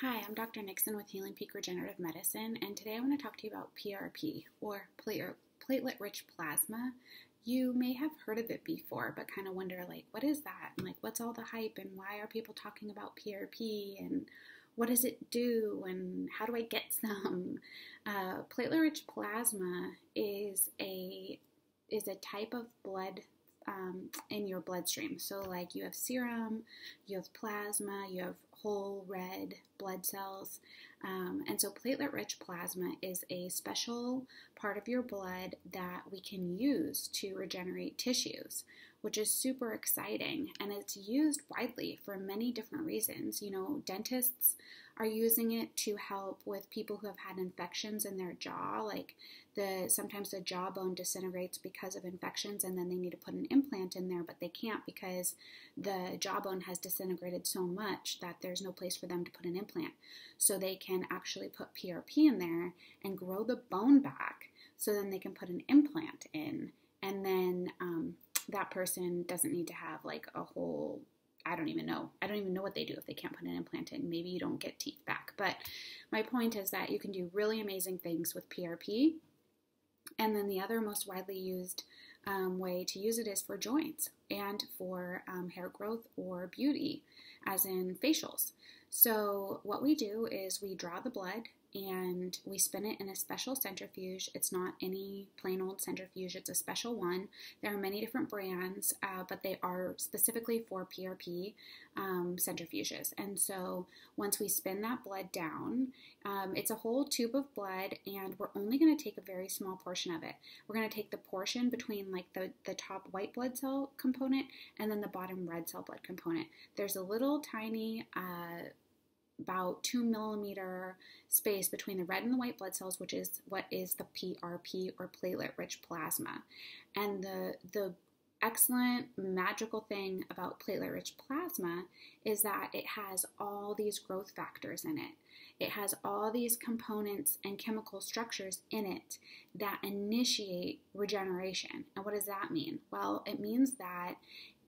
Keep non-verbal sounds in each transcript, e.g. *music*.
Hi, I'm Dr. Nixon with Healing Peak Regenerative Medicine, and today I want to talk to you about PRP or platelet rich plasma. You may have heard of it before, but kind of wonder like, what is that? And like, what's all the hype, and why are people talking about PRP, and what does it do, and how do I get *laughs* some? Uh, platelet rich plasma is a is a type of blood um, in your bloodstream. So, like, you have serum, you have plasma, you have whole red blood cells. Um, and so, platelet rich plasma is a special part of your blood that we can use to regenerate tissues, which is super exciting. And it's used widely for many different reasons. You know, dentists are using it to help with people who have had infections in their jaw, like the sometimes the jawbone disintegrates because of infections and then they need to put an implant in there, but they can't because the jawbone has disintegrated so much that there's no place for them to put an implant. So they can actually put PRP in there and grow the bone back so then they can put an implant in and then um, that person doesn't need to have like a whole I don't even know. I don't even know what they do if they can't put an implant in. Maybe you don't get teeth back. But my point is that you can do really amazing things with PRP. And then the other most widely used um, way to use it is for joints and for um, hair growth or beauty, as in facials. So, what we do is we draw the blood and we spin it in a special centrifuge. It's not any plain old centrifuge, it's a special one. There are many different brands, uh, but they are specifically for PRP um, centrifuges. And so once we spin that blood down, um, it's a whole tube of blood, and we're only going to take a very small portion of it. We're going to take the portion between like the, the top white blood cell component and then the bottom red cell blood component. There's a little tiny uh, about two millimeter space between the red and the white blood cells, which is what is the PRP or platelet rich plasma. And the, the excellent magical thing about platelet rich plasma is that it has all these growth factors in it. It has all these components and chemical structures in it that initiate regeneration. And what does that mean? Well, it means that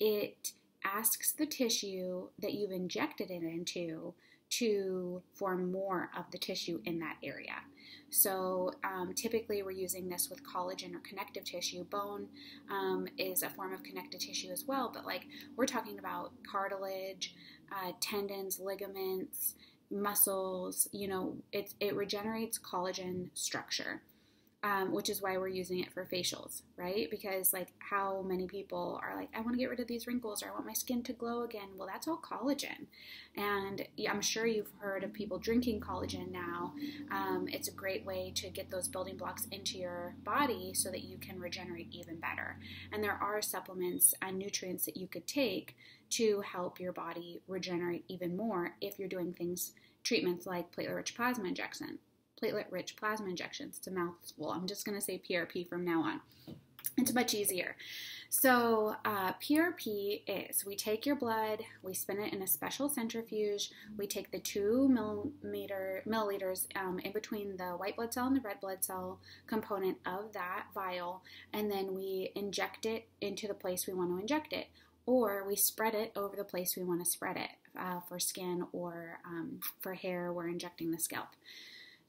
it asks the tissue that you've injected it into to form more of the tissue in that area. So um, typically we're using this with collagen or connective tissue. Bone um, is a form of connective tissue as well, but like we're talking about cartilage, uh, tendons, ligaments, muscles. You know, it it regenerates collagen structure um, which is why we're using it for facials, right? Because, like, how many people are like, I want to get rid of these wrinkles or I want my skin to glow again? Well, that's all collagen. And I'm sure you've heard of people drinking collagen now. Um, it's a great way to get those building blocks into your body so that you can regenerate even better. And there are supplements and nutrients that you could take to help your body regenerate even more if you're doing things, treatments like platelet rich plasma injection platelet rich plasma injections. It's a mouthful. I'm just going to say PRP from now on. It's much easier. So, uh, PRP is we take your blood, we spin it in a special centrifuge, we take the two millimeter, milliliters um, in between the white blood cell and the red blood cell component of that vial, and then we inject it into the place we want to inject it, or we spread it over the place we want to spread it uh, for skin or um, for hair, we're injecting the scalp.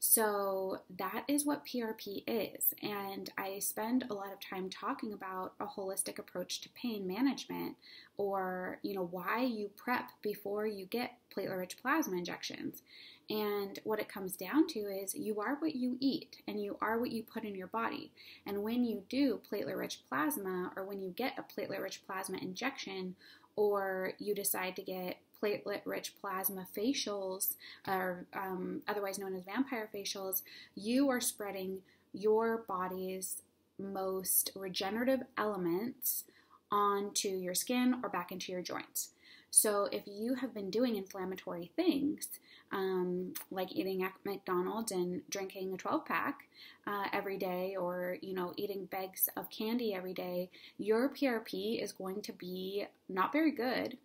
So that is what PRP is. And I spend a lot of time talking about a holistic approach to pain management or, you know, why you prep before you get platelet rich plasma injections. And what it comes down to is you are what you eat and you are what you put in your body. And when you do platelet rich plasma or when you get a platelet rich plasma injection or you decide to get platelet rich plasma facials, or um, otherwise known as vampire facials, you are spreading your body's most regenerative elements onto your skin or back into your joints. So if you have been doing inflammatory things, um, like eating at McDonald's and drinking a 12 pack uh, every day, or you know eating bags of candy every day, your PRP is going to be not very good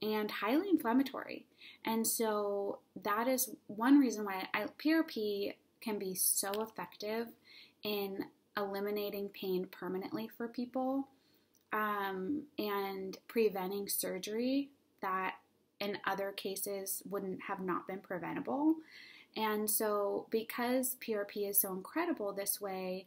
and highly inflammatory. And so that is one reason why I, PRP can be so effective in eliminating pain permanently for people um, and preventing surgery that in other cases wouldn't have not been preventable. And so, because PRP is so incredible this way,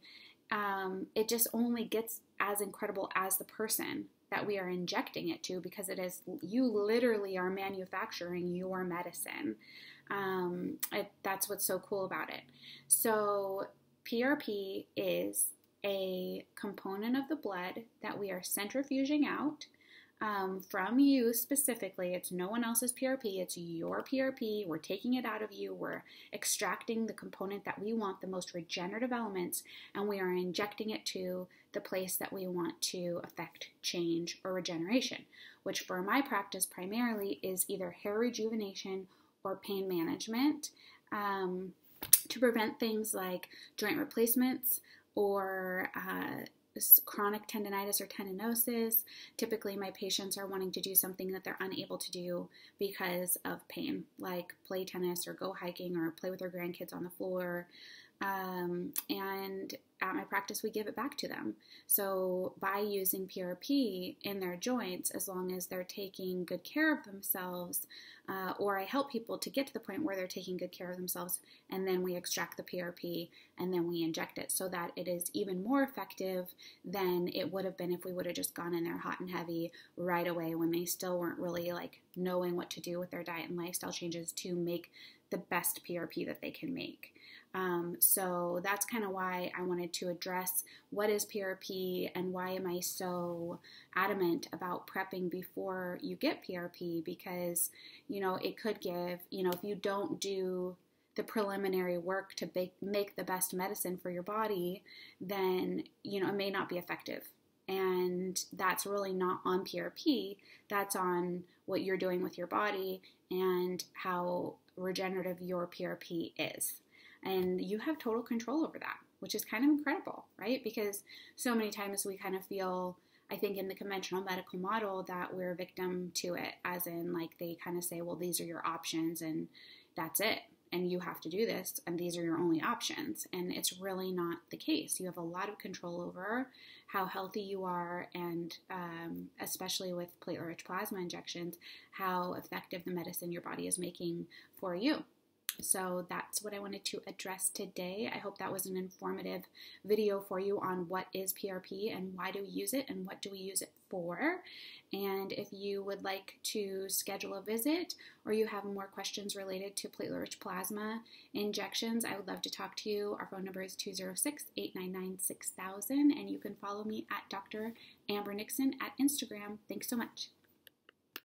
um, it just only gets as incredible as the person that we are injecting it to because it is you literally are manufacturing your medicine. Um, it, that's what's so cool about it. So, PRP is a component of the blood that we are centrifuging out um, from you specifically. It's no one else's PRP, it's your PRP. We're taking it out of you, we're extracting the component that we want, the most regenerative elements, and we are injecting it to the place that we want to affect change or regeneration, which for my practice primarily is either hair rejuvenation or pain management. Um, to prevent things like joint replacements or uh, chronic tendonitis or tendinosis. Typically, my patients are wanting to do something that they're unable to do because of pain, like play tennis or go hiking or play with their grandkids on the floor. Um, and at my practice, we give it back to them. So, by using PRP in their joints, as long as they're taking good care of themselves, uh, or I help people to get to the point where they're taking good care of themselves, and then we extract the PRP and then we inject it so that it is even more effective than it would have been if we would have just gone in there hot and heavy right away when they still weren't really like knowing what to do with their diet and lifestyle changes to make the best PRP that they can make. Um, so that's kind of why I wanted to address what is PRP and why am I so adamant about prepping before you get PRP because, you know, it could give, you know, if you don't do the preliminary work to make, make the best medicine for your body, then, you know, it may not be effective. And that's really not on PRP, that's on what you're doing with your body and how regenerative your PRP is and you have total control over that, which is kind of incredible, right? Because so many times we kind of feel, I think, in the conventional medical model that we're a victim to it, as in, like, they kind of say, well, these are your options and that's it. And you have to do this, and these are your only options. And it's really not the case. You have a lot of control over how healthy you are, and um, especially with platelet rich plasma injections, how effective the medicine your body is making for you. So that's what I wanted to address today. I hope that was an informative video for you on what is PRP and why do we use it and what do we use it for. And if you would like to schedule a visit or you have more questions related to platelet rich plasma injections, I would love to talk to you. Our phone number is 206 899 6000, and you can follow me at Dr. Amber Nixon at Instagram. Thanks so much.